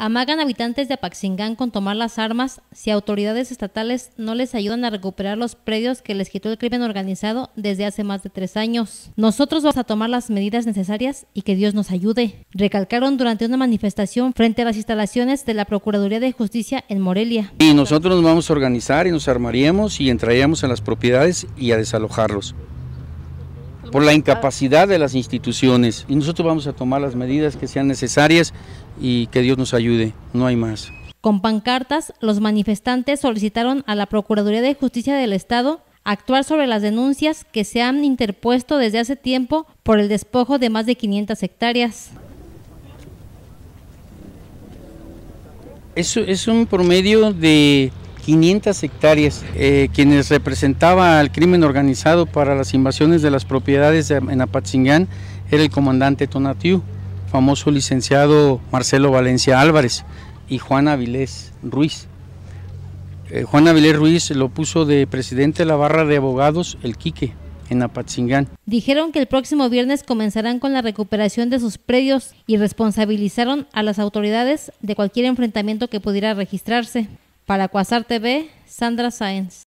Amagan habitantes de Apaxingán con tomar las armas si autoridades estatales no les ayudan a recuperar los predios que les quitó el crimen organizado desde hace más de tres años. Nosotros vamos a tomar las medidas necesarias y que Dios nos ayude. Recalcaron durante una manifestación frente a las instalaciones de la Procuraduría de Justicia en Morelia. Y nosotros nos vamos a organizar y nos armaríamos y entraríamos a las propiedades y a desalojarlos por la incapacidad de las instituciones. Y nosotros vamos a tomar las medidas que sean necesarias y que Dios nos ayude, no hay más. Con pancartas, los manifestantes solicitaron a la Procuraduría de Justicia del Estado actuar sobre las denuncias que se han interpuesto desde hace tiempo por el despojo de más de 500 hectáreas. Eso es un promedio de 500 hectáreas. Eh, quienes representaba al crimen organizado para las invasiones de las propiedades en Apatzingán era el comandante Tonatiu, famoso licenciado Marcelo Valencia Álvarez y Juan Avilés Ruiz. Eh, Juan Avilés Ruiz lo puso de presidente de la barra de abogados El Quique en Apatzingán. Dijeron que el próximo viernes comenzarán con la recuperación de sus predios y responsabilizaron a las autoridades de cualquier enfrentamiento que pudiera registrarse. Para Cuasar TV, Sandra Sáenz.